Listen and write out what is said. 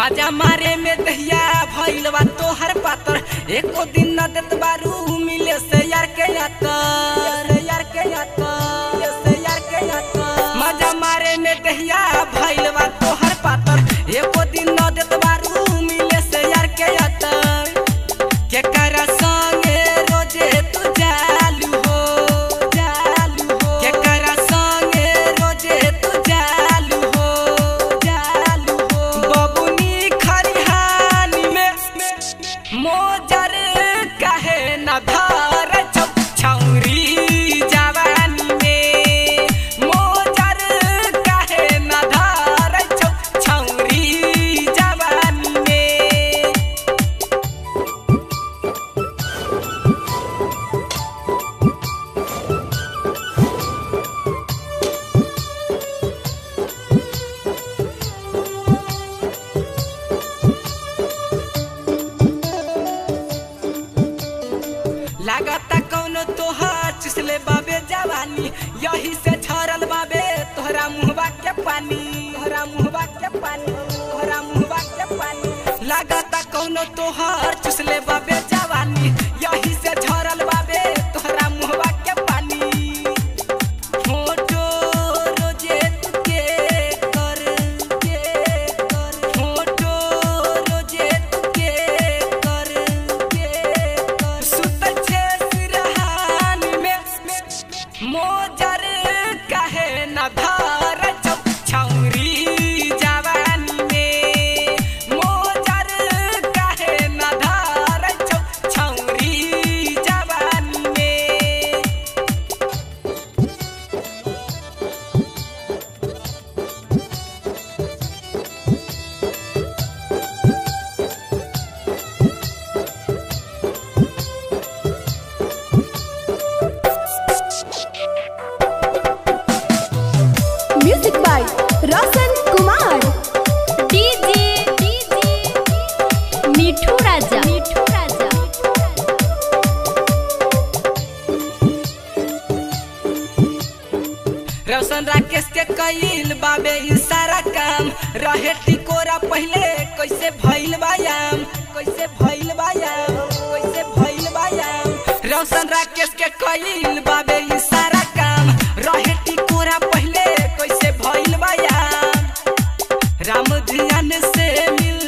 मज़ा मारे में दहिया भैलवा बा तोहर पातर। एको दिन न देत बारू। लागता कौनो तोहर चिसले बाबे जवानी? यही से झरल बाबे, तोहरा मुहबा के पानी। तोहरा मुहबा के पानी, तोहरा मुहबा के पानी। लागता कौनो तोहर चिसले बाबे मोजर कहे न था। बाय रोशन राकेश के कैल बाबे ई सारा काम। रहे टिकोरा पहले कैसे भैल बायाम कैसे भइल बायाम कैसे भैल बायाम। रोशन राकेश के कैल बाबे ई मोतियन से मिल